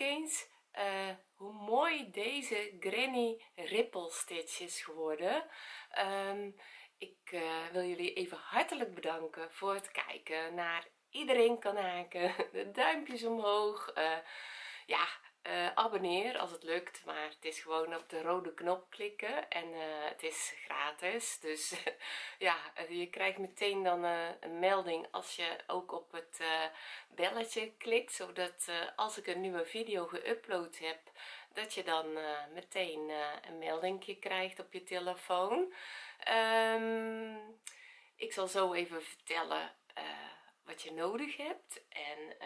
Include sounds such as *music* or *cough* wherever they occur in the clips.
eens uh, hoe mooi deze granny ripple stitch is geworden. Um, ik uh, wil jullie even hartelijk bedanken voor het kijken naar iedereen kan haken. De duimpjes omhoog. Uh, ja uh, abonneer als het lukt maar het is gewoon op de rode knop klikken en uh, het is gratis. Dus *laughs* ja je krijgt meteen dan uh, een melding als je ook op het belletje klikt zodat als ik een nieuwe video geüpload heb dat je dan meteen een melding krijgt op je telefoon. Um, ik zal zo even vertellen wat je nodig hebt en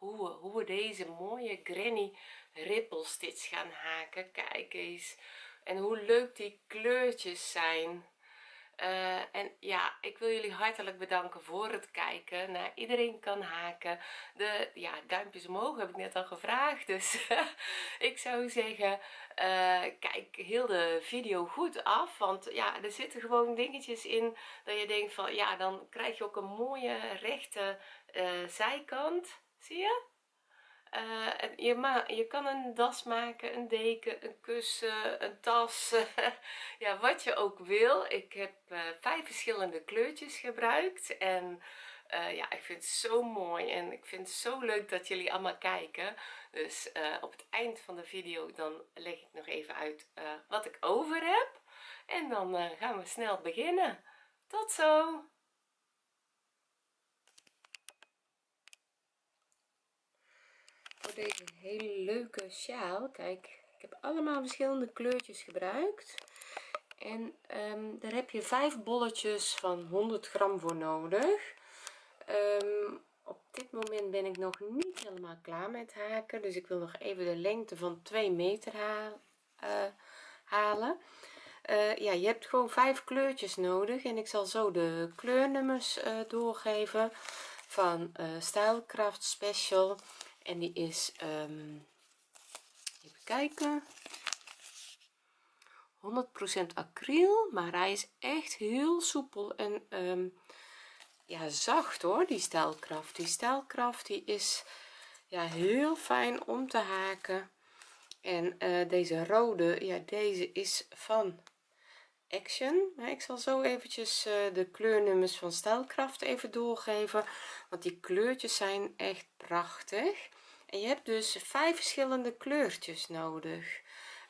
hoe, hoe we deze mooie granny ripple stitch gaan haken. Kijk eens. En hoe leuk die kleurtjes zijn. Uh, en ja ik wil jullie hartelijk bedanken voor het kijken naar iedereen kan haken. De ja duimpjes omhoog heb ik net al gevraagd dus *laughs* ik zou zeggen uh, kijk heel de video goed af want ja er zitten gewoon dingetjes in dat je denkt van ja dan krijg je ook een mooie rechte uh, zijkant zie je? En je, je kan een das maken een deken een kussen een tas. *laughs* Ja wat je ook wil. Ik heb uh, vijf verschillende kleurtjes gebruikt. En uh, ja ik vind het zo mooi en ik vind het zo leuk dat jullie allemaal kijken. Dus op het eind van de video dan leg ik nog even uit wat ik over heb. En dan gaan we snel beginnen. Tot zo deze hele leuke sjaal. Kijk ik heb allemaal verschillende kleurtjes gebruikt. En um, daar heb je vijf bolletjes van 100 gram voor nodig. Um, op dit moment ben ik nog niet helemaal klaar met haken dus ik wil nog even de lengte van 2 meter uh, halen. Uh, ja je hebt gewoon vijf kleurtjes nodig en ik zal zo de kleurnummers uh, doorgeven van Stylecraft Special en die is um, even kijken. 100% acryl maar hij is echt heel soepel en um, ja zacht hoor die stijlkracht. Die stijlkracht die is ja heel fijn om te haken. En uh, deze rode ja deze is van action. Ik zal zo eventjes uh, de kleurnummers van stijlkracht even doorgeven want die kleurtjes zijn echt prachtig. En je hebt dus vijf verschillende kleurtjes nodig.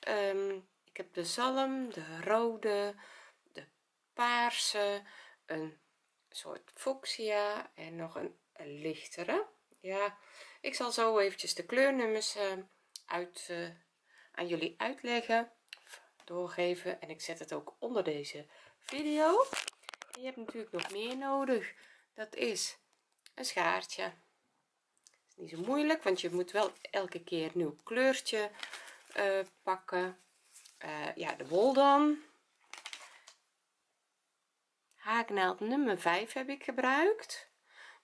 Um, ik heb de zalm de rode de paarse een soort fuchsia en nog een, lichtere. Ja ik zal zo eventjes de kleurnummers uh, uit uh, aan jullie uitleggen doorgeven. En ik zet het ook onder deze video. Je hebt natuurlijk nog meer nodig. Dat is een schaartje. Is niet zo moeilijk want je moet wel elke keer een nieuw kleurtje uh, pakken. Uh, ja de wol dan. Haaknaald nummer 5 heb ik gebruikt.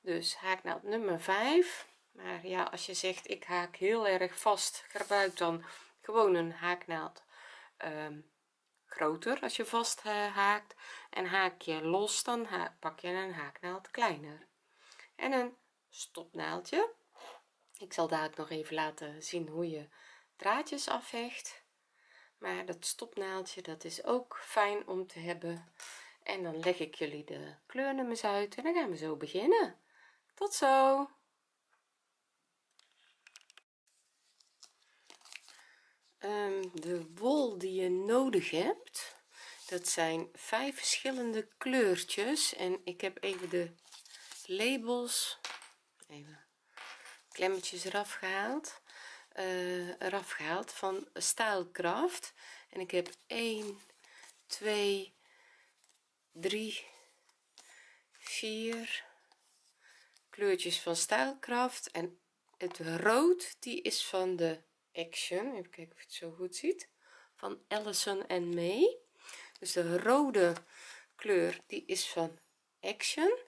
Dus haaknaald nummer 5 maar ja als je zegt ik haak heel erg vast gebruik dan gewoon een haaknaald um, groter als je vast uh, haakt. En haak je los dan pak je een haaknaald kleiner. En een stopnaaldje ik zal dadelijk nog even laten zien hoe je draadjes afhecht. Maar dat stopnaaldje dat is ook fijn om te hebben. En dan leg ik jullie de kleurnummers uit en dan gaan we zo beginnen. Tot zo um, de wol die je nodig hebt dat zijn vijf verschillende kleurtjes. En ik heb even de labels even klemmetjes eraf gehaald uh, eraf gehaald van Stylecraft en ik heb 1 2 3 4 kleurtjes van Stylecraft en het rood die is van de Action. Even kijken of je het zo goed ziet. Van Allison en May. Dus de rode kleur die is van Action.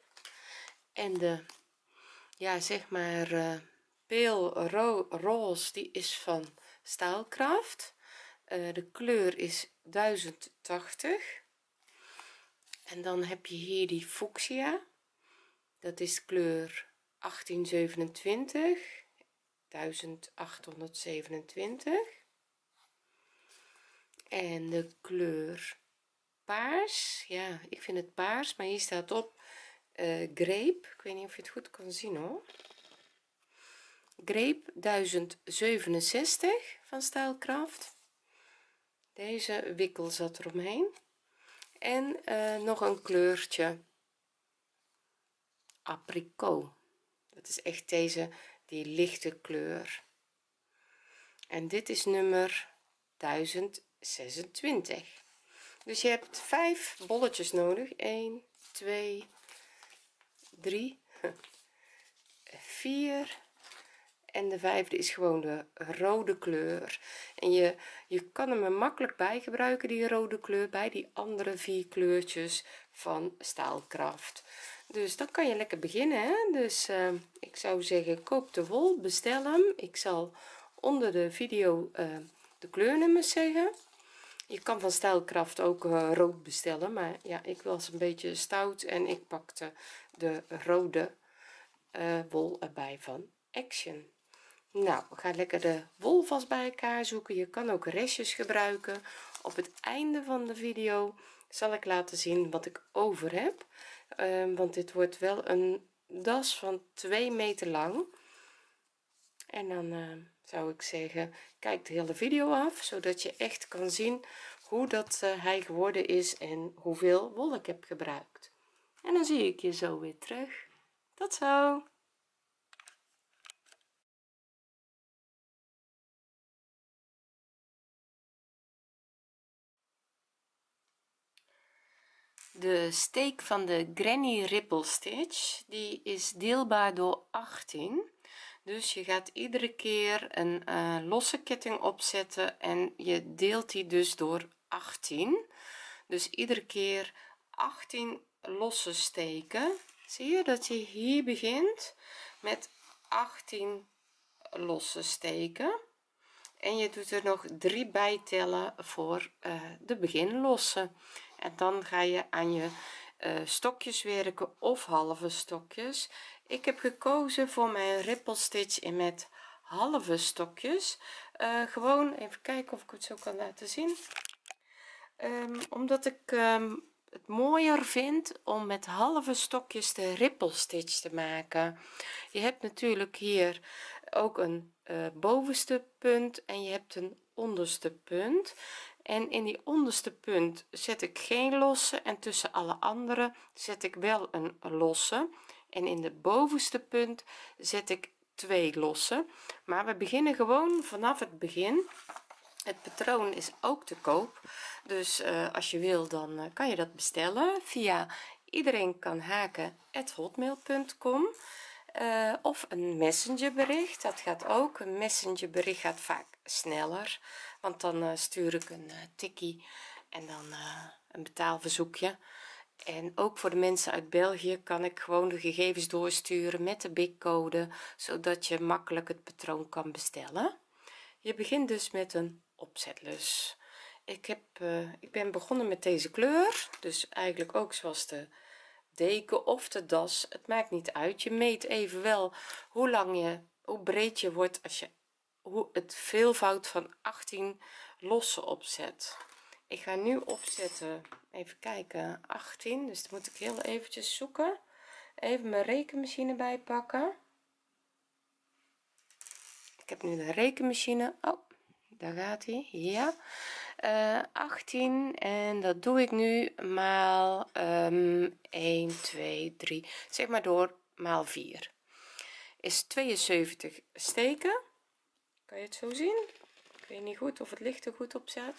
En de ja zeg maar uh, peel ro roze die is van staalkracht uh, de kleur is 1080 en dan heb je hier die fuchsia. Dat is kleur 1827 1827 en de kleur paars. Ja ik vind het paars maar hier staat op uh, greep ik weet niet of je het goed kan zien hoor. Greep 1067 van staalkracht deze wikkel zat eromheen. En uh, nog een kleurtje. Apricot. Dat is echt deze die lichte kleur. En dit is nummer 1026 dus je hebt vijf bolletjes nodig. 1 2 3 4 en de vijfde is gewoon de rode kleur. En je je kan hem er makkelijk bij gebruiken die rode kleur bij die andere vier kleurtjes van staalkracht dus dan kan je lekker beginnen hè? dus uh, ik zou zeggen koop de wol bestel hem. Ik zal onder de video uh, de kleurnummers zeggen. Je kan van stijlkracht ook uh, rood bestellen maar ja ik was een beetje stout en ik pakte de rode wol erbij van action. Nou gaan lekker de wol vast bij elkaar zoeken. Je kan ook restjes gebruiken. Op het einde van de video zal ik laten zien wat ik over heb um, want dit wordt wel een das van 2 meter lang. En dan uh, zou ik zeggen kijk de hele video af zodat je echt kan zien hoe dat uh, hij geworden is en hoeveel wol ik heb gebruikt. En dan zie ik je zo weer terug. Tot zo de steek van de granny ripple stitch die is deelbaar door 18 dus je gaat iedere keer een uh, losse ketting opzetten en je deelt die dus door 18 dus iedere keer 18 losse steken. Zie je dat je hier begint met 18 losse steken? En je doet er nog drie bij tellen voor uh, de beginlosse en dan ga je aan je uh, stokjes werken of halve stokjes. Ik heb gekozen voor mijn ripple stitch in met halve stokjes. Uh, gewoon even kijken of ik het zo kan laten zien. Um, omdat ik um, het mooier vind om met halve stokjes de ripple stitch te maken. Je hebt natuurlijk hier ook een uh, bovenste punt en je hebt een onderste punt en in die onderste punt zet ik geen losse en tussen alle andere zet ik wel een losse. En in de bovenste punt zet ik twee losse. Maar we beginnen gewoon vanaf het begin. Het patroon is ook te koop. Dus uh, als je wil dan uh, kan je dat bestellen via iedereen kan haken hotmail.com uh, of een messengerbericht. Dat gaat ook. Een messengerbericht gaat vaak sneller want dan uh, stuur ik een uh, tikkie en dan uh, een betaalverzoekje. En ook voor de mensen uit België kan ik gewoon de gegevens doorsturen met de BIC-code zodat je makkelijk het patroon kan bestellen. Je begint dus met een opzetlus. Ik heb ik ben begonnen met deze kleur dus eigenlijk ook zoals de deken of de das. Het maakt niet uit. Je meet even wel hoe lang je hoe breed je wordt als je hoe het veelvoud van 18 losse opzet. Ik ga nu opzetten even kijken 18 dus dan moet ik heel eventjes zoeken. Even mijn rekenmachine bijpakken. Ik heb nu de rekenmachine. Oh daar gaat hij. Ja. Uh, 18 en dat doe ik nu maal um, 1 2 3 zeg maar door maal 4 is 72 steken kan je het zo zien? Ik weet niet goed of het licht er goed op staat.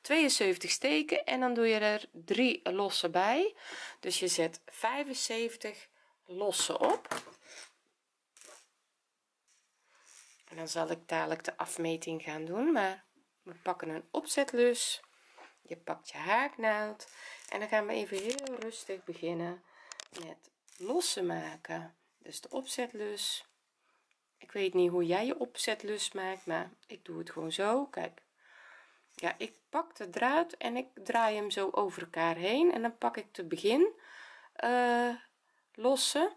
72 steken en dan doe je er 3 losse bij. Dus je zet 75 losse op. En dan zal ik dadelijk de afmeting gaan doen maar we pakken een opzetlus je pakt je haaknaald en dan gaan we even heel rustig beginnen met losse maken. Dus de opzetlus ik weet niet hoe jij je opzetlus maakt maar ik doe het gewoon zo. Kijk. Ja ik pak de draad en ik draai hem zo over elkaar heen en dan pak ik te begin uh, losse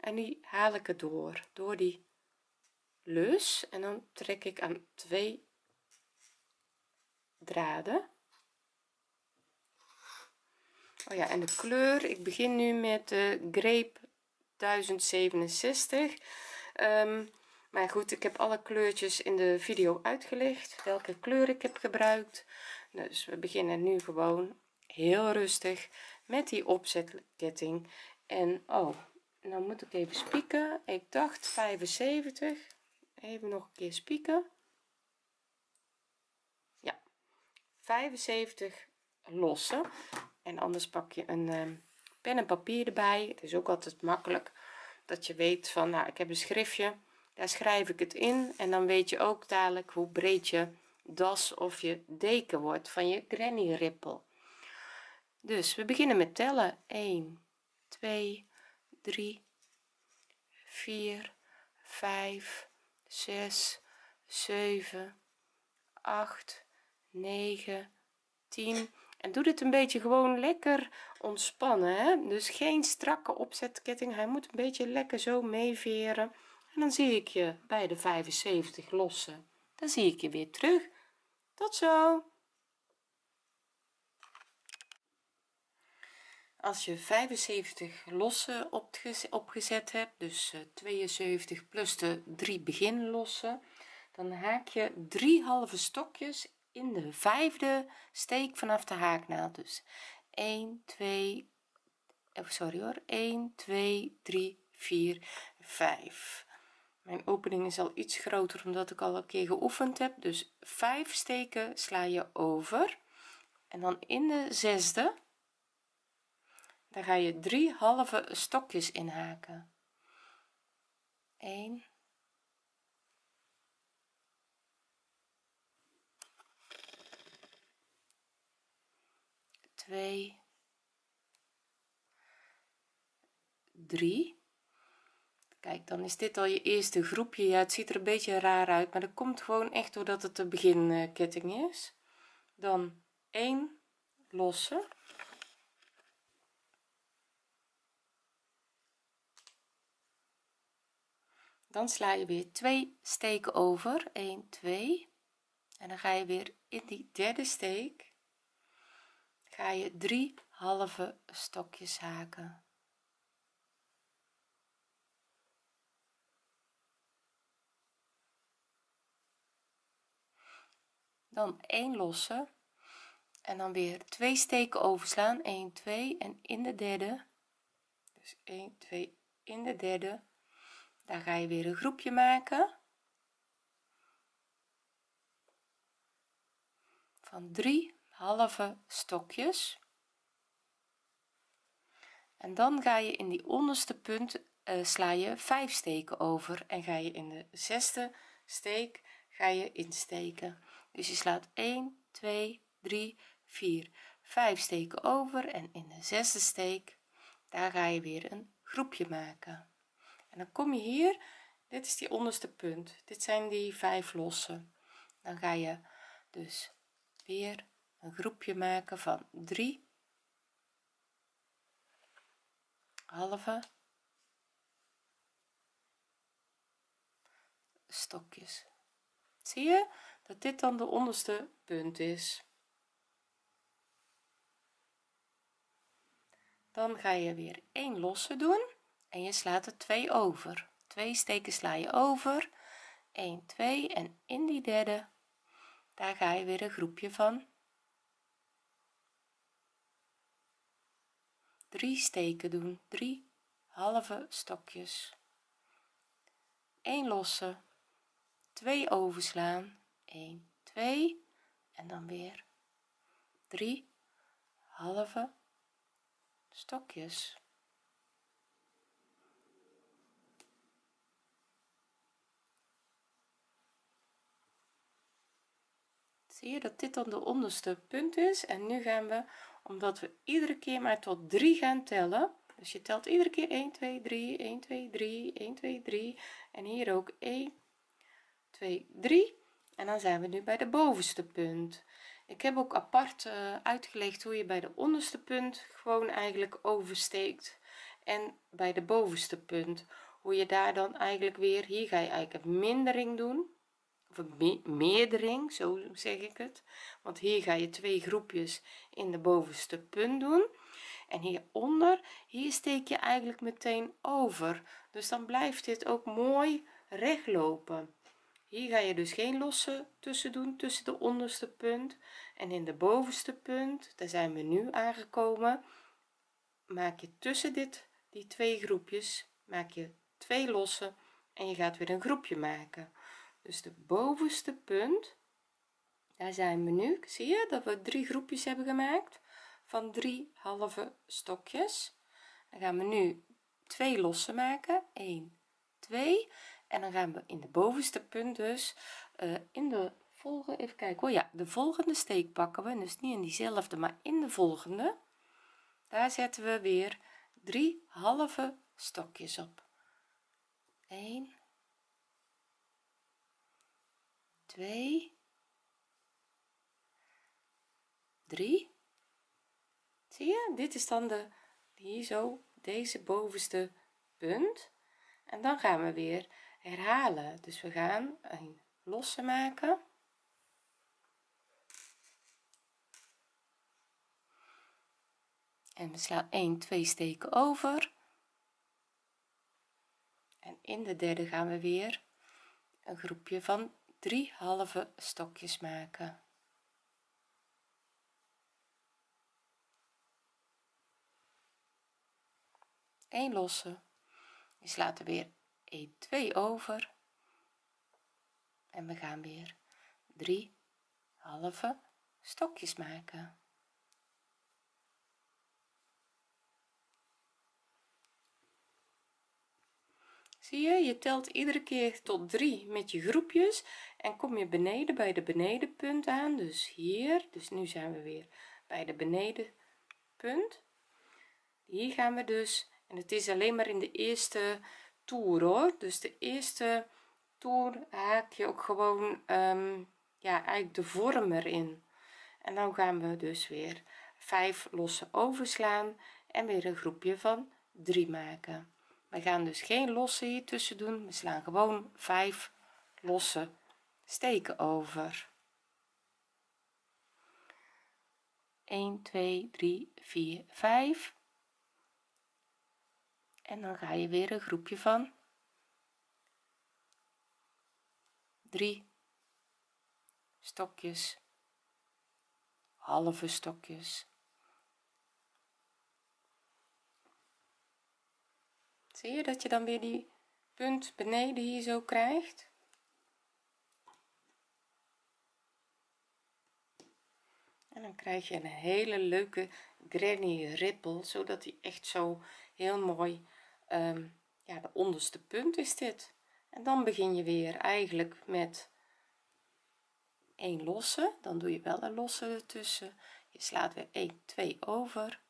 en die haal ik er door door die lus en dan trek ik aan twee draden. Oh ja en de kleur. Ik begin nu met de greep 1067 um, maar goed ik heb alle kleurtjes in de video uitgelegd welke kleur ik heb gebruikt. Dus we beginnen nu gewoon heel rustig met die opzetketting. En oh nou moet ik even spieken. Ik dacht 75 even nog een keer spieken. Ja 75 lossen. En anders pak je een uh, pen en papier erbij. Het is ook altijd makkelijk dat je weet van nou ik heb een schriftje daar schrijf ik het in en dan weet je ook dadelijk hoe breed je das of je deken wordt van je granny rippel dus we beginnen met tellen. 1 2 3 4 5 6 7 8 9 10 en doe dit een beetje gewoon lekker ontspannen hè? dus geen strakke opzetketting. Hij moet een beetje lekker zo meeveren en dan zie ik je bij de 75 lossen. Dan zie ik je weer terug. Tot zo. Als je 75 losse opgezet hebt dus 72 eh, plus de 3 beginlossen dan haak je drie halve stokjes in de vijfde steek vanaf de haaknaald dus 1 2 sorry hoor 1 2 3 4 5 mijn opening is al iets groter omdat ik al een keer geoefend heb. Dus 5 steken sla je over. En dan in de zesde dan ga je drie halve stokjes inhaken 1 2 3 kijk dan is dit al je eerste groepje. Ja het ziet er een beetje raar uit maar dat komt gewoon echt doordat het de beginketting is. Dan 1 losse dan sla je weer twee steken over. 1 2 en dan ga je weer in die derde steek. Ga je drie halve stokjes haken dan 1 losse. En dan weer twee steken overslaan. 1 2 en in de derde. Dus 1 2 in de derde. Daar ga je weer een groepje maken. Van drie halve stokjes. En dan ga je in die onderste punt uh, sla je 5 steken over. En ga je in de zesde steek ga je insteken dus je slaat 1 2 3 4 5 steken over en in de zesde steek daar ga je weer een groepje maken. En dan kom je hier. Dit is die onderste punt. Dit zijn die vijf losse dan ga je dus weer een groepje maken van 3 halve stokjes zie je dat dit dan de onderste punt is? Dan ga je weer één losse doen en je slaat er twee over. Twee steken sla je over. 1 2 en in die derde daar ga je weer een groepje van. 3 steken doen 3 halve stokjes. 1 losse 2 overslaan. 1 2 en dan weer 3 halve stokjes. Zie je dat dit dan de onderste punt is? En nu gaan we omdat we iedere keer maar tot 3 gaan tellen. Dus je telt iedere keer 1 2 3 1 2 3 1 2 3 en hier ook 1 2 3 en dan zijn we nu bij de bovenste punt. Ik heb ook apart uh, uitgelegd hoe je bij de onderste punt gewoon eigenlijk oversteekt. En bij de bovenste punt hoe je daar dan eigenlijk weer hier ga je eigenlijk een mindering doen. Of een meerdering zo zeg ik het. Want hier ga je twee groepjes in de bovenste punt doen. En hieronder hier steek je eigenlijk meteen over. Dus dan blijft dit ook mooi recht lopen hier ga je dus geen losse tussen doen tussen de onderste punt en in de bovenste punt. Daar zijn we nu aangekomen. Maak je tussen dit die twee groepjes maak je twee losse en je gaat weer een groepje maken. Dus de bovenste punt daar zijn we nu. Zie je dat we drie groepjes hebben gemaakt van drie halve stokjes. Dan gaan we nu twee losse maken. 1 2 en dan gaan we in de bovenste punt dus uh, in de volgende even kijken oh ja de volgende steek pakken we dus niet in diezelfde maar in de volgende. Daar zetten we weer drie halve stokjes op. 1 2 3 zie je? Dit is dan de hier zo deze bovenste punt. En dan gaan we weer herhalen. Dus we gaan een losse maken. En we slaan 1 2 steken over. En in de derde gaan we weer een groepje van drie halve stokjes maken. Een losse. Je slaat er weer 1 2 over. En we gaan weer drie halve stokjes maken. Zie je je telt iedere keer tot 3 met je groepjes en kom je beneden bij de benedenpunt aan. Dus hier dus nu zijn we weer bij de benedenpunt. Hier gaan we dus en het is alleen maar in de eerste toer hoor. Dus de eerste toer haak je ook gewoon um, ja eigenlijk de vorm erin. En dan gaan we dus weer 5 losse overslaan en weer een groepje van 3 maken. We gaan dus geen losse hier tussen doen. We slaan gewoon 5 losse steken over. 1 2 3 4 5 en dan ga je weer een groepje van 3 stokjes halve stokjes. Zie je dat je dan weer die punt beneden hier zo krijgt? En dan krijg je een hele leuke granny ripple zodat hij echt zo heel mooi. Um, ja de onderste punt is dit. En dan begin je weer eigenlijk met een losse. Dan doe je wel een losse ertussen. Je slaat weer 1 2 over.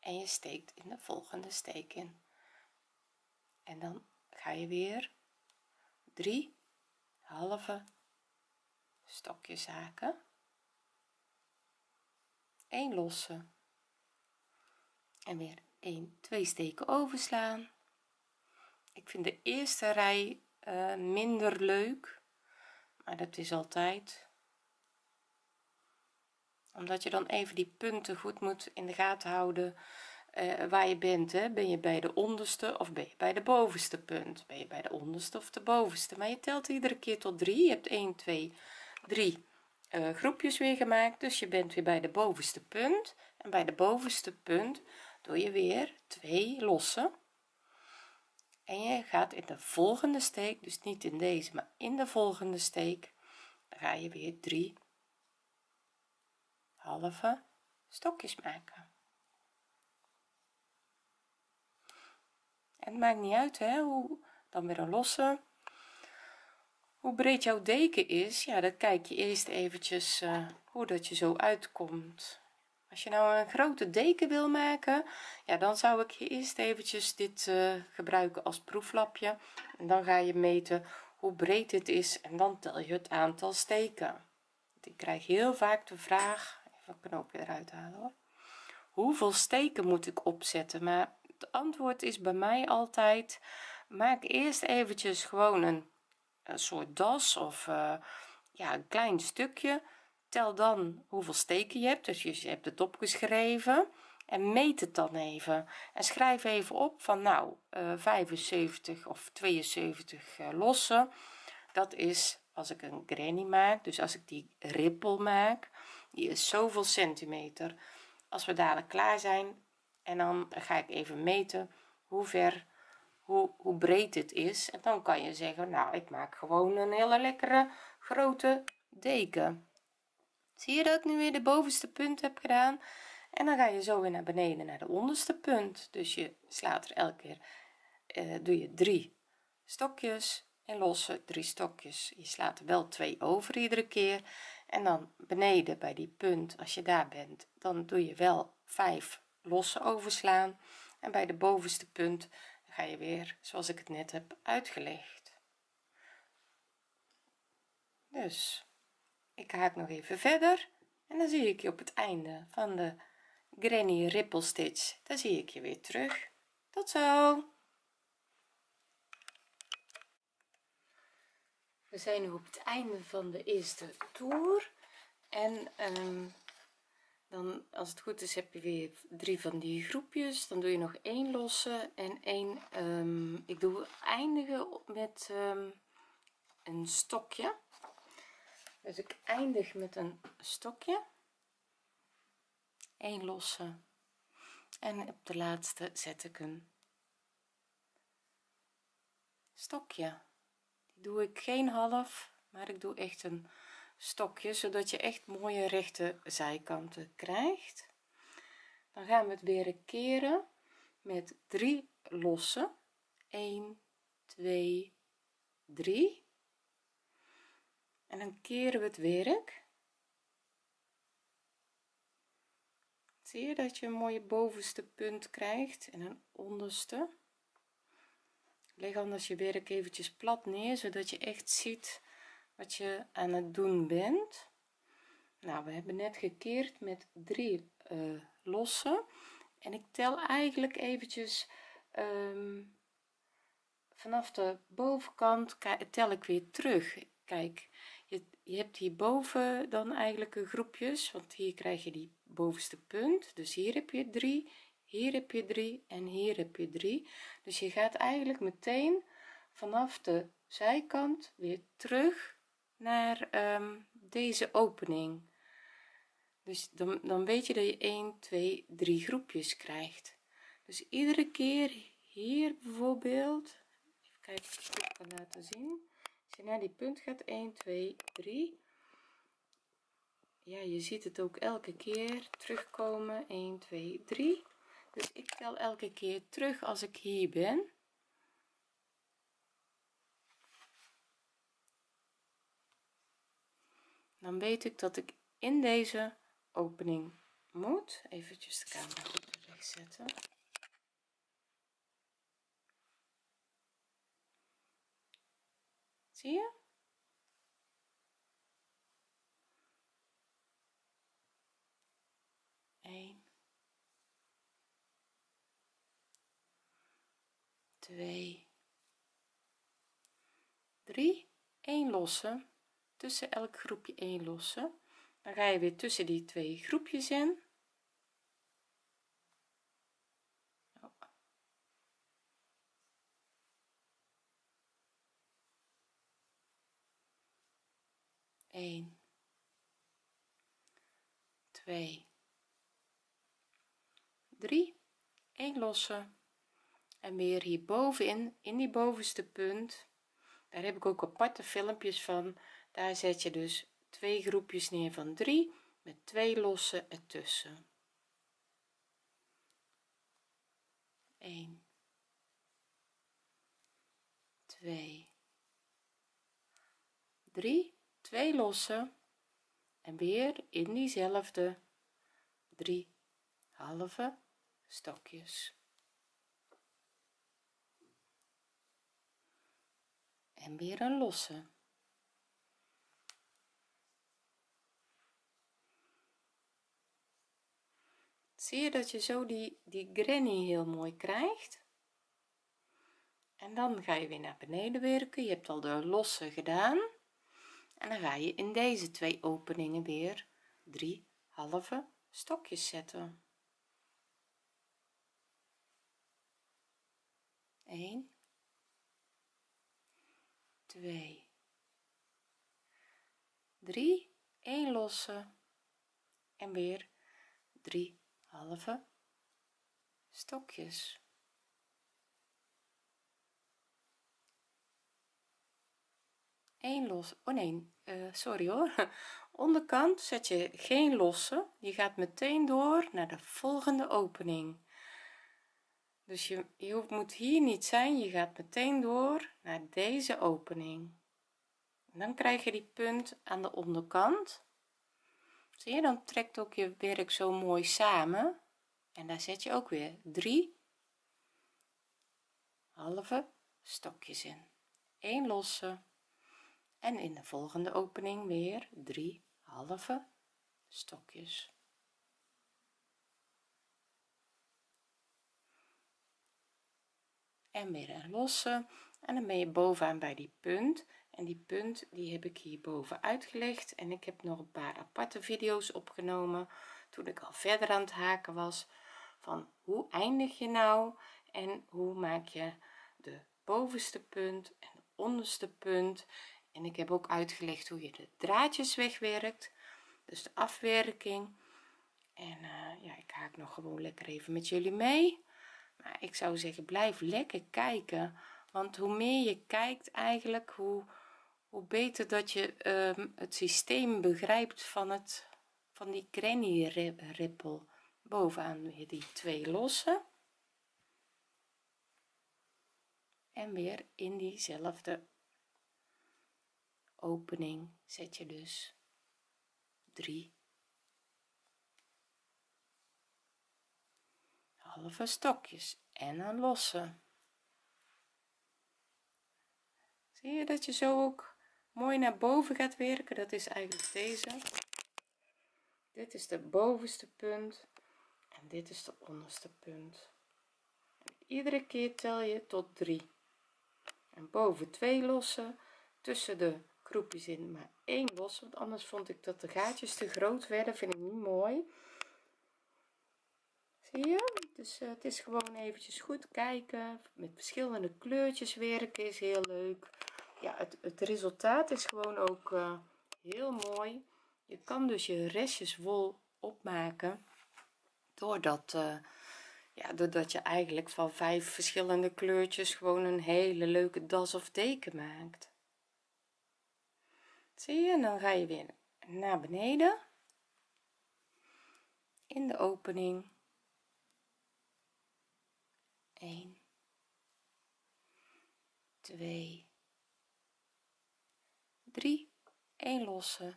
En je steekt in de volgende steek in. En dan ga je weer drie halve stokjes haken 1 losse. En weer 1 2 steken overslaan. Ik vind de eerste rij uh, minder leuk maar dat is altijd. Omdat je dan even die punten goed moet in de gaten houden uh, waar je bent hè? ben je bij de onderste of ben je bij de bovenste punt? Ben je bij de onderste of de bovenste? Maar je telt iedere keer tot 3 je hebt 1 2 3 uh, groepjes weer gemaakt. Dus je bent weer bij de bovenste punt. En bij de bovenste punt doe je weer twee losse en je gaat in de volgende steek dus niet in deze maar in de volgende steek ga je weer drie halve stokjes maken. En het maakt niet uit hè, hoe dan weer een losse. Hoe breed jouw deken is ja dat kijk je eerst eventjes uh, hoe dat je zo uitkomt als je nou een grote deken wil maken ja dan zou ik eerst eventjes dit uh, gebruiken als proeflapje. En dan ga je meten hoe breed dit is en dan tel je het aantal steken. Ik krijg heel vaak de vraag even een knoopje eruit halen hoor. Hoeveel steken moet ik opzetten? Maar het antwoord is bij mij altijd maak eerst eventjes gewoon een, een soort das of uh, ja een klein stukje tel dan hoeveel steken je hebt dus je hebt het opgeschreven en meet het dan even. En schrijf even op van nou uh, eh, 75 of 72 uh, lossen. Dat is als ik een granny maak dus als ik die rippel maak die is zoveel centimeter. Als we dadelijk klaar zijn en dan ga ik even meten hoe ver hoe, hoe breed het is. En dan kan je zeggen nou ik maak gewoon een hele lekkere grote deken zie je dat ik nu weer de bovenste punt heb gedaan? En dan ga je zo weer naar beneden naar de onderste punt. Dus je slaat er elke keer eh, doe je drie stokjes en losse drie stokjes. Je slaat er wel twee over iedere keer. En dan beneden bij die punt als je daar bent dan doe je wel vijf losse overslaan. En bij de bovenste punt ga je weer zoals ik het net heb uitgelegd. Dus ik haak nog even verder en dan zie ik je op het einde van de granny ripple stitch. Dan zie ik je weer terug. Tot zo! We zijn nu op het einde van de eerste toer en um, dan als het goed is heb je weer drie van die groepjes. Dan doe je nog één losse en één um, ik doe eindigen met um, een stokje dus ik eindig met een stokje. 1 losse. En op de laatste zet ik een stokje. Die doe ik geen half maar ik doe echt een stokje zodat je echt mooie rechte zijkanten krijgt. Dan gaan we het weer keren met 3 losse 1 2 3 en dan keren we het werk. Zie je dat je een mooie bovenste punt krijgt en een onderste? Leg anders je werk eventjes plat neer zodat je echt ziet wat je aan het doen bent. Nou we hebben net gekeerd met drie uh, losse en ik tel eigenlijk eventjes um, vanaf de bovenkant tel ik weer terug. Kijk je, hebt hierboven dan eigenlijk een groepjes want hier krijg je die bovenste punt. Dus hier heb je 3 hier heb je 3 en hier heb je 3 dus je gaat eigenlijk meteen vanaf de zijkant weer terug naar um, deze opening. Dus dan, dan weet je dat je 1 2 3 groepjes krijgt. Dus iedere keer hier bijvoorbeeld even kijken of ik het kan laten zien je naar die punt gaat 1 2 3 ja je ziet het ook elke keer terugkomen. 1 2 3 dus ik tel elke keer terug als ik hier ben. Dan weet ik dat ik in deze opening moet. Eventjes de camera goed recht zetten zie je? 1 2 3 1 losse tussen elk groepje 1 losse dan ga je weer tussen die twee groepjes in Eén, twee, 3 1 losse en weer hier bovenin in die bovenste punt. Daar heb ik ook aparte filmpjes van. Daar zet je dus twee groepjes neer van 3 met twee losse ertussen. 1 2 3 2 losse en weer in diezelfde 3 halve stokjes. En weer een losse. Zie je dat je zo die die granny heel mooi krijgt? En dan ga je weer naar beneden werken. Je hebt al de losse gedaan en dan ga je in deze twee openingen weer drie halve stokjes zetten. 1 2 3 1 losse. En weer 3 halve stokjes Eén los oh nee uh, sorry hoor. *laughs* Onderkant zet je geen losse je gaat meteen door naar de volgende opening. Dus je, je moet hier niet zijn. Je gaat meteen door naar deze opening. En dan krijg je die punt aan de onderkant. Zie je dan trekt ook je werk zo mooi samen. En daar zet je ook weer drie halve stokjes in. 1 losse en in de volgende opening weer drie halve stokjes. En weer een losse. En dan ben je bovenaan bij die punt. En die punt die heb ik hier boven uitgelegd. En ik heb nog een paar aparte video's opgenomen toen ik al verder aan het haken was van hoe eindig je nou en hoe maak je de bovenste punt en de onderste punt en ik heb ook uitgelegd hoe je de draadjes wegwerkt dus de afwerking. En uh, ja ik haak nog gewoon lekker even met jullie mee. Maar ik zou zeggen blijf lekker kijken. Want hoe meer je kijkt eigenlijk hoe hoe beter dat je um, het systeem begrijpt van het van die granny rippel bovenaan weer die twee losse. En weer in diezelfde opening zet je dus 3 halve stokjes en een losse. Zie je dat je zo ook mooi naar boven gaat werken? Dat is eigenlijk deze. Dit is de bovenste punt en dit is de onderste punt. Iedere keer tel je tot 3 en boven twee lossen tussen de groepjes in maar één los want anders vond ik dat de gaatjes te groot werden vind ik niet mooi. Zie je? Dus uh, het is gewoon eventjes goed kijken met verschillende kleurtjes werken is heel leuk. Ja het, het resultaat is gewoon ook uh, heel mooi. Je kan dus je restjes wol opmaken doordat uh, ja doordat je eigenlijk van vijf verschillende kleurtjes gewoon een hele leuke das of deken maakt zie je en dan ga je weer naar beneden. In de opening. 1 2 3 1 losse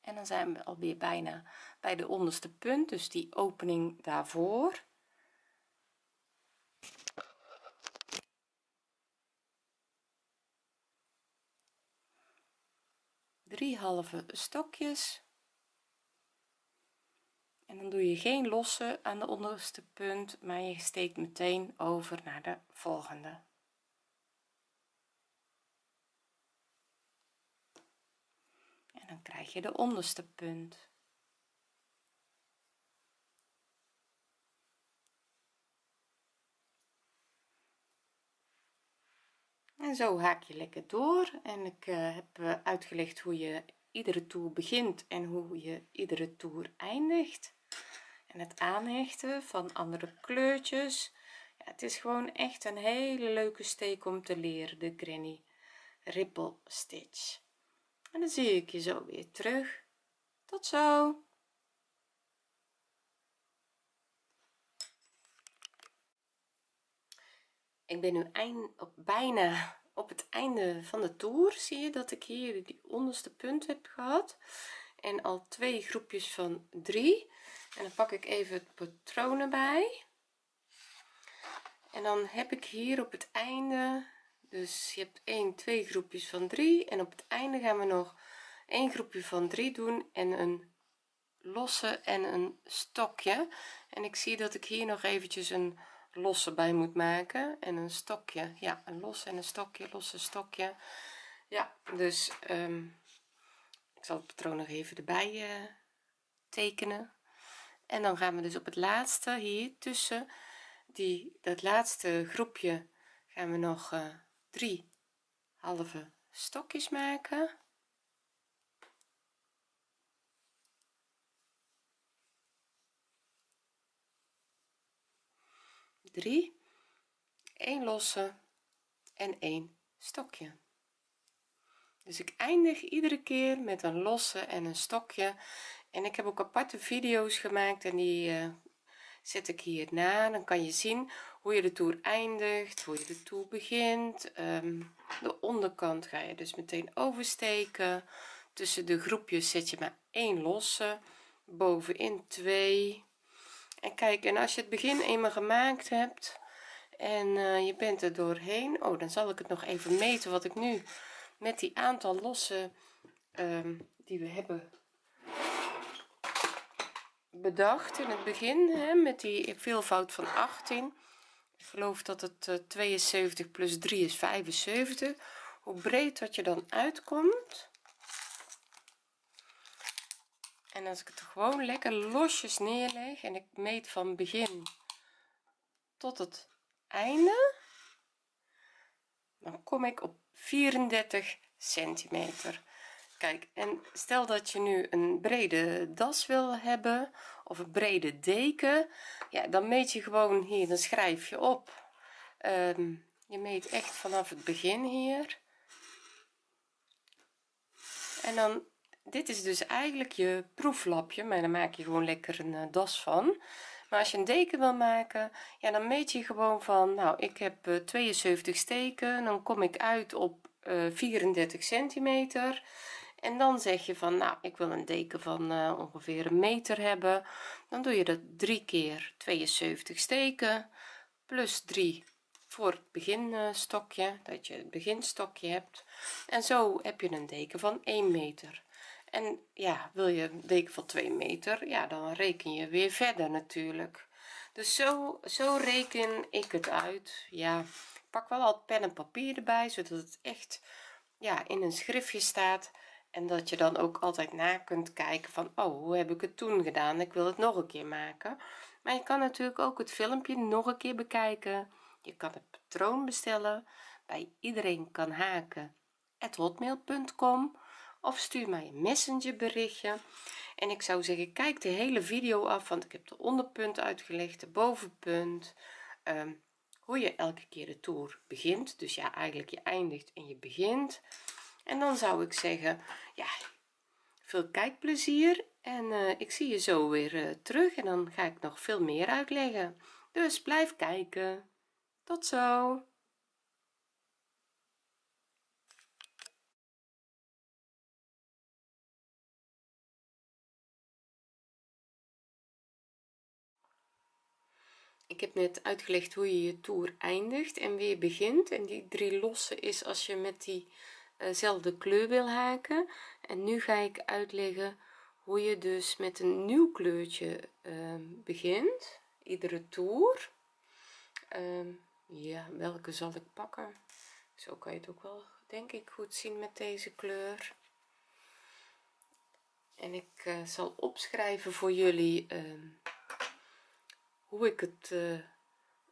en dan zijn we alweer bijna bij de onderste punt dus die opening daarvoor drie halve stokjes. En dan doe je geen losse aan de onderste punt maar je steekt meteen over naar de volgende. En dan krijg je de onderste punt en zo haak je lekker door en ik uh, heb uh, uitgelegd hoe je iedere toer begint en hoe je iedere toer eindigt. En het aanhechten van andere kleurtjes. Ja, het is gewoon echt een hele leuke steek om te leren de granny ripple stitch. En dan zie ik je zo weer terug. Tot zo ik ben nu eind, op, bijna op het einde van de toer zie je dat ik hier die onderste punt heb gehad. En al twee groepjes van drie. En dan pak ik even het patroon erbij. En dan heb ik hier op het einde dus je hebt 1 2 groepjes van 3 en op het einde gaan we nog een groepje van 3 doen en een losse en een stokje. En ik zie dat ik hier nog eventjes een losse bij moet maken. En een stokje. Ja een los en een stokje losse stokje. Ja dus um, ik zal het patroon nog even erbij uh, tekenen. En dan gaan we dus op het laatste hier tussen. Die dat laatste groepje gaan we nog uh, drie halve stokjes maken 3 1 losse en 1 stokje. Dus ik eindig iedere keer met een losse en een stokje. En ik heb ook aparte video's gemaakt en die uh, zet ik hier na. Dan kan je zien hoe je de toer eindigt hoe je de toer begint. Um, de onderkant ga je dus meteen oversteken. Tussen de groepjes zet je maar één losse. Bovenin 2 en kijk en als je het begin eenmaal gemaakt hebt en uh, je bent er doorheen oh dan zal ik het nog even meten wat ik nu met die aantal losse um, die we hebben bedacht in het begin met die veelvoud van 18 ik geloof dat het uh, eh, 72 plus 3 is 75 hoe breed dat je dan uitkomt en als ik het gewoon lekker losjes neerleg en ik meet van begin tot het einde dan kom ik op 34 centimeter. Kijk en stel dat je nu een brede das wil hebben of een brede deken ja dan meet je gewoon hier dan schrijf je op. Um, je meet echt vanaf het begin hier. En dan dit is dus eigenlijk je proeflapje maar dan maak je gewoon lekker een uh, das van. Maar als je een deken wil maken ja dan meet je gewoon van nou ik heb uh, 72 steken dan kom ik uit op uh, 34 centimeter. En dan zeg je van nou ik wil een deken van ongeveer een meter hebben. Dan doe je dat drie keer 72 steken plus 3 voor het beginstokje dat je het beginstokje hebt. En zo heb je een deken van 1 meter en ja wil je een deken van 2 meter ja dan reken je weer verder natuurlijk. Dus zo zo reken ik het uit. Ja pak wel al pen en papier erbij zodat het echt ja in een schriftje staat. En dat je dan ook altijd na kunt kijken van oh hoe heb ik het toen gedaan? Ik wil het nog een keer maken. Maar je kan natuurlijk ook het filmpje nog een keer bekijken. Je kan het patroon bestellen. Bij iedereen kan haken. Hotmail.com of stuur mij een messenger berichtje en ik zou zeggen kijk de hele video af want ik heb de onderpunt uitgelegd de bovenpunt um, hoe je elke keer de toer begint. Dus ja eigenlijk je eindigt en je begint. En dan zou ik zeggen ja veel kijkplezier. En uh, ik zie je zo weer uh, terug en dan ga ik nog veel meer uitleggen. Dus blijf kijken. Tot zo ik heb net uitgelegd hoe je je toer eindigt en weer begint. En die drie losse is als je met diezelfde uh kleur wil haken. En nu ga ik uitleggen hoe je dus met een nieuw kleurtje uh, begint. Iedere toer uh, ja welke zal ik pakken? Zo kan je het ook wel denk ik goed zien met deze kleur. En ik uh, zal opschrijven voor jullie ehm, hoe ik het uh,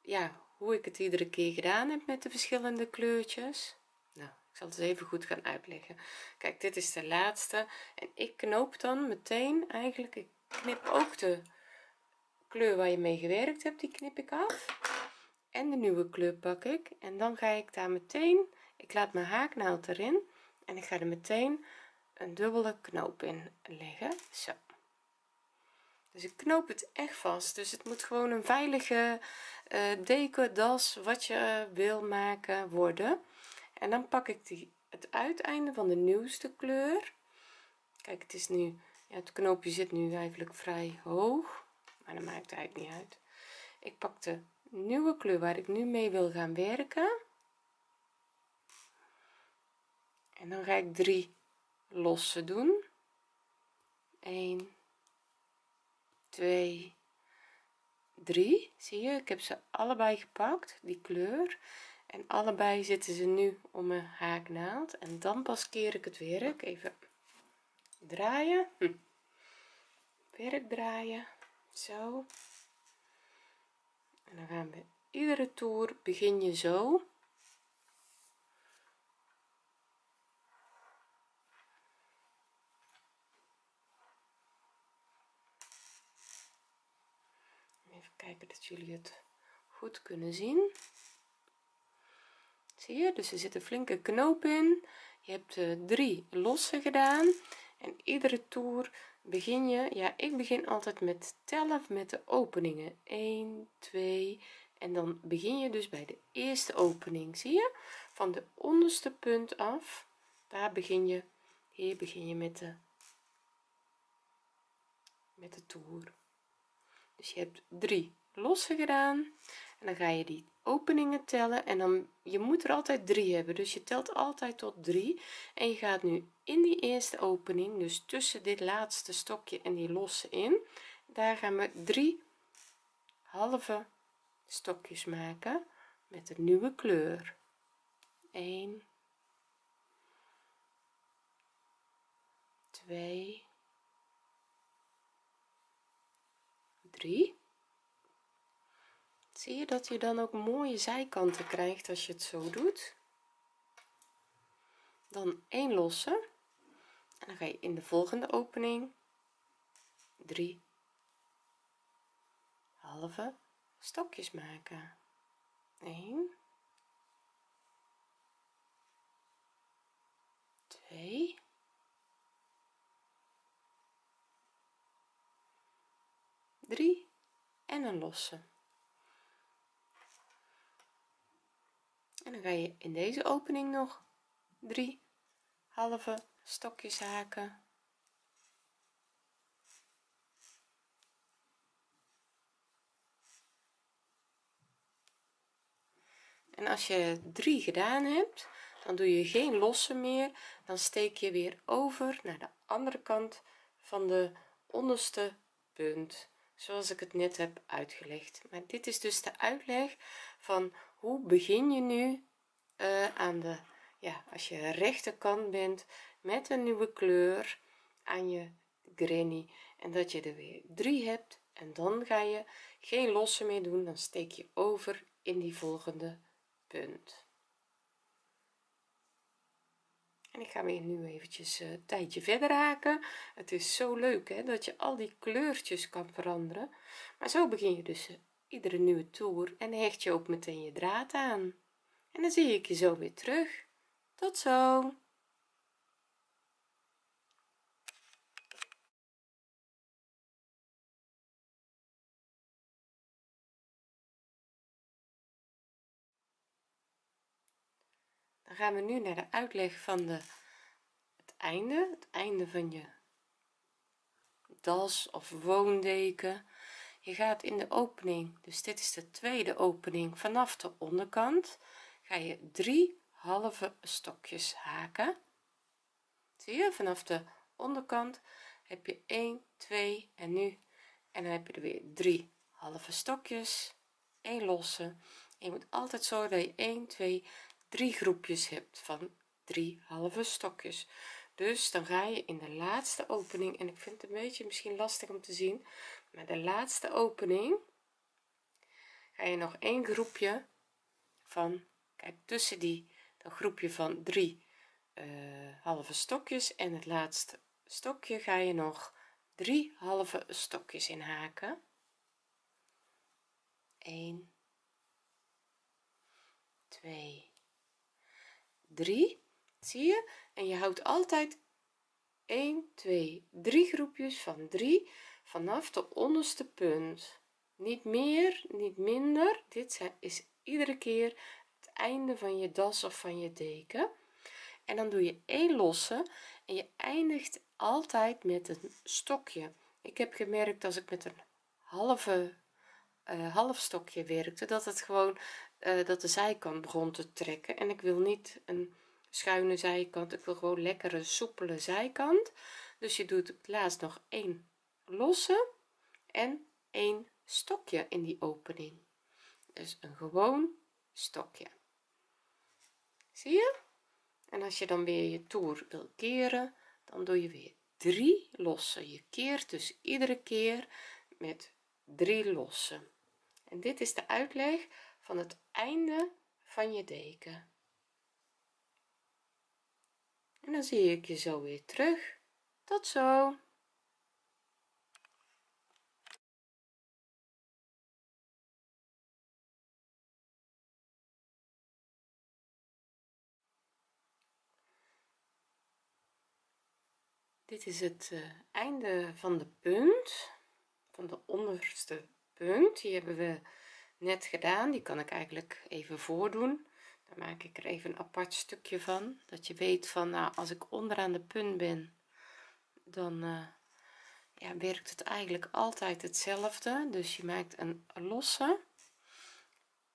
ja hoe ik het iedere keer gedaan heb met de verschillende kleurtjes. Nou ik zal het even goed gaan uitleggen. Kijk dit is de laatste. En ik knoop dan meteen eigenlijk ik knip ook de kleur waar je mee gewerkt hebt die knip ik af. En de nieuwe kleur pak ik. En dan ga ik daar meteen ik laat mijn haaknaald erin. En ik ga er meteen een dubbele knoop in leggen. Zo dus ik knoop het echt vast. Dus het moet gewoon een veilige uh, deken das wat je wil maken worden. En dan pak ik die het uiteinde van de nieuwste kleur. Kijk het is nu ja, het knoopje zit nu eigenlijk vrij hoog maar dat maakt eigenlijk niet uit. Ik pak de nieuwe kleur waar ik nu mee wil gaan werken. En dan ga ik drie losse doen. 1 2 3 zie je ik heb ze allebei gepakt die kleur. En allebei zitten ze nu om mijn haaknaald en dan pas keer ik het werk. Even draaien. Hm. werk draaien. Zo. En dan gaan we iedere toer. Begin je zo even kijken jullie het goed kunnen zien. Zie je dus er zit een flinke knoop in. Je hebt uh, drie losse gedaan. En iedere toer begin je ja ik begin altijd met tellen met de openingen. 1 2 en dan begin je dus bij de eerste opening zie je? Van de onderste punt af daar begin je. Hier begin je met de met de toer. Dus je hebt drie losse gedaan en dan ga je die openingen tellen en dan je moet er altijd drie hebben. Dus je telt altijd tot drie en je gaat nu in die eerste opening dus tussen dit laatste stokje en die losse in daar gaan we drie halve stokjes maken met een nieuwe kleur. 1 2 3 zie je dat je dan ook mooie zijkanten krijgt als je het zo doet. Dan 1 losse. En dan ga je in de volgende opening. 3 halve stokjes maken. 1 2 3 en een losse en dan ga je in deze opening nog 3 halve stokjes haken. En als je 3 gedaan hebt dan doe je geen losse meer. Dan steek je weer over naar de andere kant van de onderste punt zoals ik het net heb uitgelegd. Maar dit is dus de uitleg van hoe begin je nu uh, aan de ja als je rechterkant bent met een nieuwe kleur aan je granny en dat je er weer drie hebt en dan ga je geen losse meer doen dan steek je over in die volgende punt. En ik ga weer nu eventjes een tijdje verder haken. Het is zo leuk hè dat je al die kleurtjes kan veranderen. Maar zo begin je dus uh, iedere nieuwe toer en hecht je ook meteen je draad aan. En dan zie ik je zo weer terug. Tot zo. Dan gaan we nu naar de uitleg van de het einde het einde van je das of woondeken je gaat in de opening dus dit is de tweede opening vanaf de onderkant ga je drie halve stokjes haken. Zie je vanaf de onderkant heb je 1 2 en nu en dan heb je er weer drie halve stokjes 1 losse. Je moet altijd zorgen dat je 1 2 3 groepjes hebt van drie halve stokjes. Dus dan ga je in de laatste opening en ik vind het een beetje misschien lastig om te zien maar de laatste opening ga je nog één groepje van kijk tussen die dat groepje van drie uh, halve stokjes en het laatste stokje ga je nog drie halve stokjes in haken 1 2 3 zie je? En je houdt altijd 1 2 3 groepjes van 3 vanaf de onderste punt. Niet meer niet minder. Dit is iedere keer het einde van je das of van je deken. En dan doe je één losse en je eindigt altijd met een stokje. Ik heb gemerkt als ik met een halve uh, half stokje werkte dat het gewoon uh, dat de zijkant begon te trekken. En ik wil niet een schuine zijkant ik wil gewoon lekkere soepele zijkant. Dus je doet het laatst nog één losse en een stokje in die opening. Dus een gewoon stokje. Zie je? En als je dan weer je toer wil keren dan doe je weer drie lossen. Je keert dus iedere keer met drie lossen. En dit is de uitleg van het einde van je deken. En dan zie ik je zo weer terug. Tot zo dit is het uh, einde van de punt van de onderste punt. Die hebben we net gedaan. Die kan ik eigenlijk even voordoen. Dan maak ik er even een apart stukje van. Dat je weet van nou als ik onderaan de punt ben dan uh, ja, werkt het eigenlijk altijd hetzelfde. Dus je maakt een losse.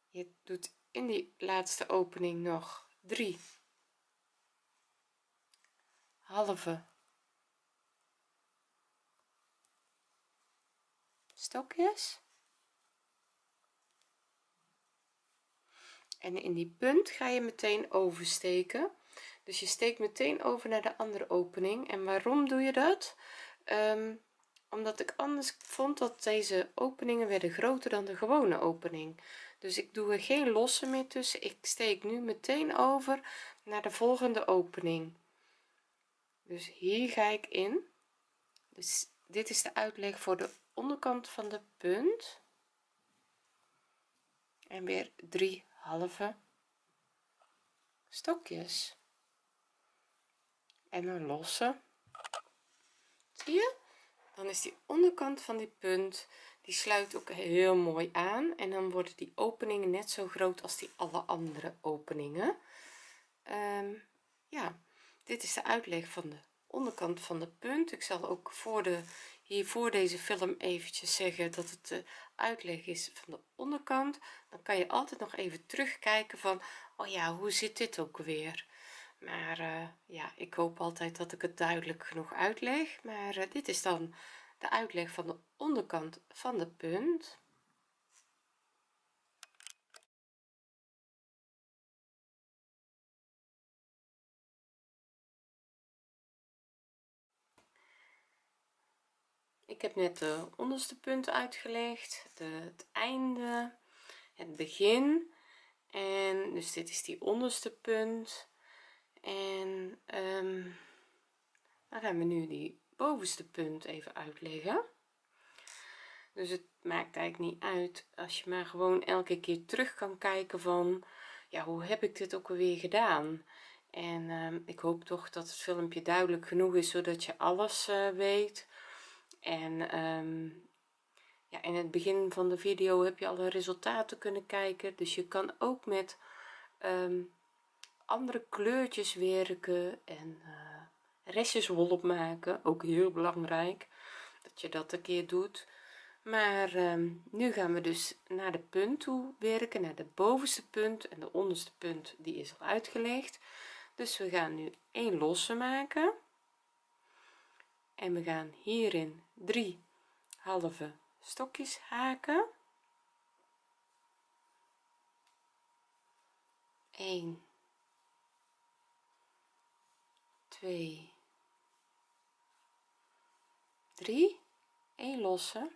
Je doet in die laatste opening nog drie halve stokjes. En in die punt ga je meteen oversteken. Dus je steekt meteen over naar de andere opening. En waarom doe je dat? Um, omdat ik anders vond dat deze openingen werden groter dan de gewone opening. Dus ik doe er geen losse meer tussen. Ik steek nu meteen over naar de volgende opening. Dus hier ga ik in. Dus dit is de uitleg voor de onderkant van de punt. En weer drie halve stokjes. En een losse. Zie je? Dan is die onderkant van die punt die sluit ook heel mooi aan. En dan worden die openingen net zo groot als die alle andere openingen. Um, ja dit is de uitleg van de onderkant van de punt. Ik zal ook voor de hier voor deze film eventjes zeggen dat het de uitleg is van de onderkant. Dan kan je altijd nog even terugkijken van oh ja hoe zit dit ook weer? Maar uh, ja ik hoop altijd dat ik het duidelijk genoeg uitleg. Maar uh, dit is dan de uitleg van de onderkant van de punt ik heb net de onderste punten uitgelegd de, het einde het begin. En dus dit is die onderste punt. En um, dan gaan we nu die bovenste punt even uitleggen. Dus het maakt eigenlijk niet uit als je maar gewoon elke keer terug kan kijken van ja hoe heb ik dit ook alweer gedaan? En um, ik hoop toch dat het filmpje duidelijk genoeg is zodat je alles uh, weet en um, ja, in het begin van de video heb je alle resultaten kunnen kijken. Dus je kan ook met um, andere kleurtjes werken en uh, restjes wol opmaken ook heel belangrijk dat je dat een keer doet. Maar um, nu gaan we dus naar de punt toe werken naar de bovenste punt. En de onderste punt die is al uitgelegd. Dus we gaan nu een losse maken. En we gaan hierin drie. Halve stokjes haken. 1 2 3 1 losse.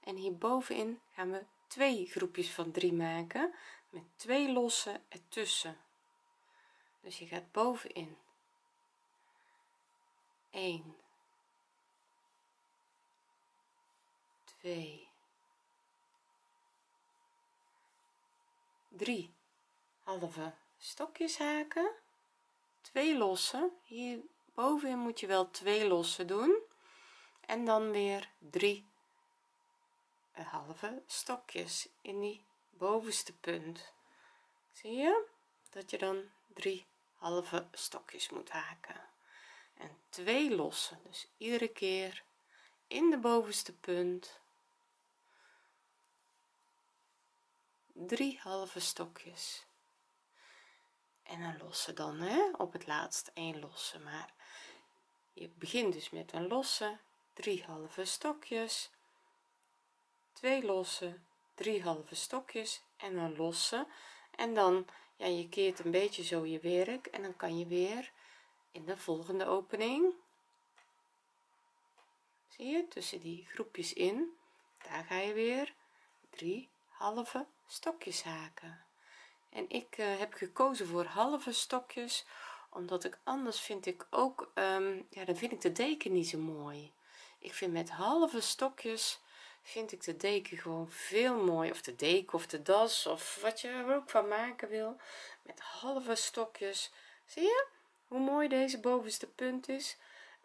En hier bovenin gaan we twee groepjes van 3 maken met twee losse ertussen. Dus je gaat bovenin. 1 2 3 halve stokjes haken. Twee losse hier bovenin moet je wel twee losse doen. En dan weer drie. Halve stokjes in die bovenste punt. Zie je? Dat je dan drie halve stokjes moet haken. En twee losse dus iedere keer in de bovenste punt drie halve stokjes. En een losse dan hè op het laatst een losse maar je begint dus met een losse drie halve stokjes. Twee losse drie halve stokjes en een losse. En dan ja je keert een beetje zo je werk en dan kan je weer in de volgende opening. Zie je tussen die groepjes in daar ga je weer. Drie halve stokjes haken en ik uh, heb gekozen voor halve stokjes omdat ik anders vind ik ook um, ja dan vind ik de deken niet zo mooi. Ik vind met halve stokjes vind ik de deken gewoon veel mooi. Of de deken of de das of wat je er ook van maken wil. Met halve stokjes. Zie je hoe mooi deze bovenste punt is?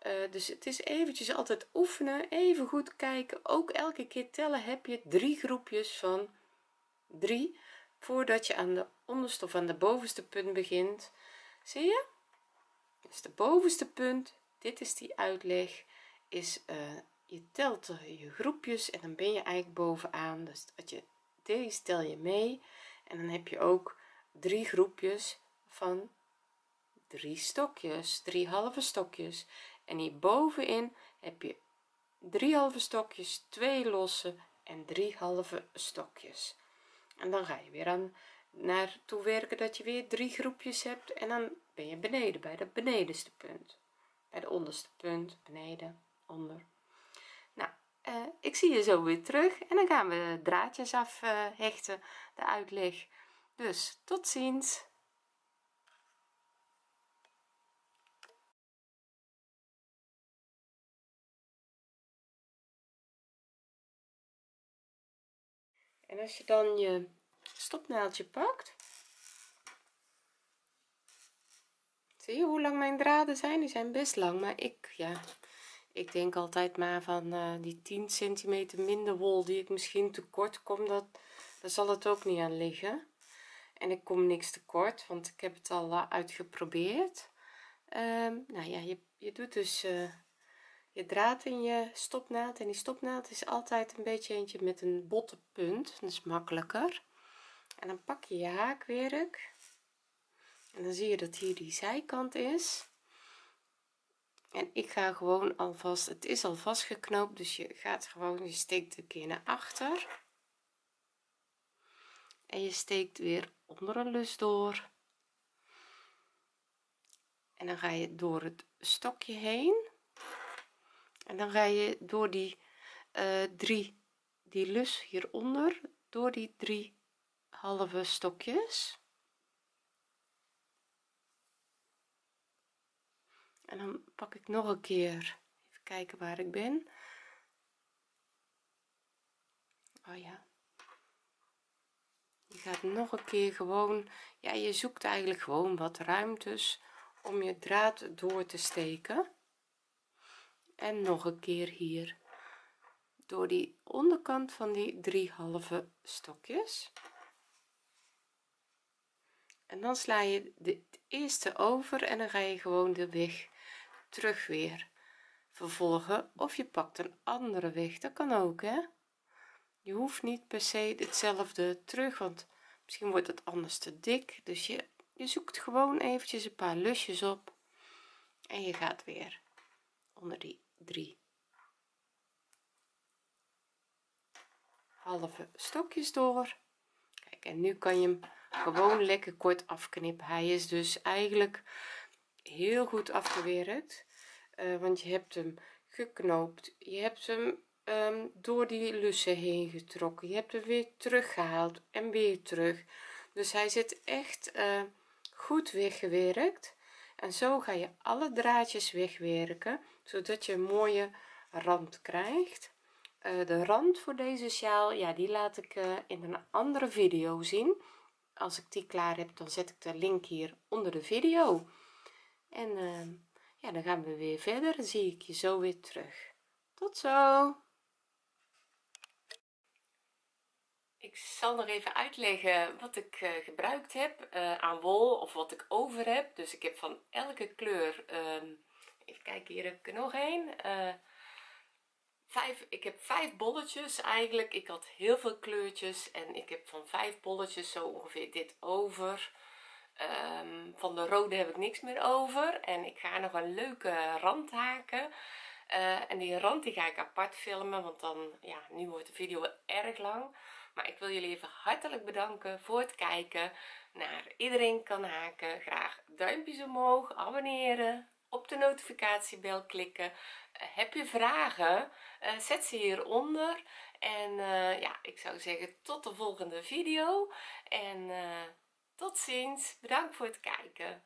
Uh, dus het is eventjes altijd oefenen even goed kijken. Ook elke keer tellen heb je drie groepjes van drie voordat je aan de onderste of aan de bovenste punt begint zie je? Dus de bovenste punt dit is die uitleg is uh, je telt je groepjes en dan ben je eigenlijk bovenaan. Dus dat je deze tel je mee en dan heb je ook drie groepjes van drie stokjes drie halve stokjes. En hier bovenin heb je drie halve stokjes twee losse en drie halve stokjes en dan ga je weer aan naar toe werken dat je weer drie groepjes hebt en dan ben je beneden bij de benedenste punt. Bij de onderste punt beneden onder. Nou uh, ik zie je zo weer terug en dan gaan we draadjes afhechten uh, de uitleg. Dus tot ziens als je dan je stopnaaldje pakt. Zie je hoe lang mijn draden zijn? Die zijn best lang maar ik ja. Ik denk altijd maar van uh, die 10 centimeter minder wol die ik misschien tekort kom dat daar zal het ook niet aan liggen. En ik kom niks tekort want ik heb het al uh, uitgeprobeerd. Um, nou ja je, je doet dus uh, je draad in je stopnaald en die stopnaald is altijd een beetje eentje met een botte punt. Dat is makkelijker. En dan pak je je haakwerk en dan zie je dat hier die zijkant is. En ik ga gewoon alvast het is al vastgeknoopt dus je gaat gewoon je steekt een keer naar achter. En je steekt weer onder een lus door. En dan ga je door het stokje heen en dan ga je door die uh, drie die lus hieronder door die drie halve stokjes. En dan pak ik nog een keer. Even kijken waar ik ben. Oh ja. Je gaat nog een keer gewoon ja je zoekt eigenlijk gewoon wat ruimtes om je draad door te steken en nog een keer hier. Door die onderkant van die drie halve stokjes. En dan sla je de eerste over en dan ga je gewoon de weg terug weer vervolgen. Of je pakt een andere weg dat kan ook hè. Je hoeft niet per se hetzelfde terug want misschien wordt het anders te dik. Dus je je zoekt gewoon eventjes een paar lusjes op. En je gaat weer onder die drie. Halve stokjes door. Kijk en nu kan je hem gewoon lekker kort afknippen. Hij is dus eigenlijk heel goed afgewerkt uh, want je hebt hem geknoopt. Je hebt hem um, door die lussen heen getrokken. Je hebt hem weer teruggehaald en weer terug. Dus hij zit echt uh, goed weggewerkt en zo ga je alle draadjes wegwerken zodat je een mooie rand krijgt. Uh, de rand voor deze sjaal ja die laat ik uh, in een andere video zien. Als ik die klaar heb dan zet ik de link hier onder de video. En uh, ja dan gaan we weer verder zie ik je zo weer terug. Tot zo ik zal nog even uitleggen wat ik uh, gebruikt heb uh, aan wol of wat ik over heb. Dus ik heb van elke kleur um, even kijken hier heb ik er nog een uh, vijf ik heb vijf bolletjes eigenlijk. Ik had heel veel kleurtjes en ik heb van vijf bolletjes zo ongeveer dit over. Um, van de rode heb ik niks meer over en ik ga nog een leuke rand haken. En die rand die ga ik apart filmen want dan ja nu wordt de video erg lang maar ik wil jullie even hartelijk bedanken voor het kijken naar iedereen kan haken. Graag duimpjes omhoog abonneren op de notificatiebel klikken. Heb je vragen zet ze hieronder. En ja ik zou zeggen tot de volgende video. En tot ziens. Bedankt voor het kijken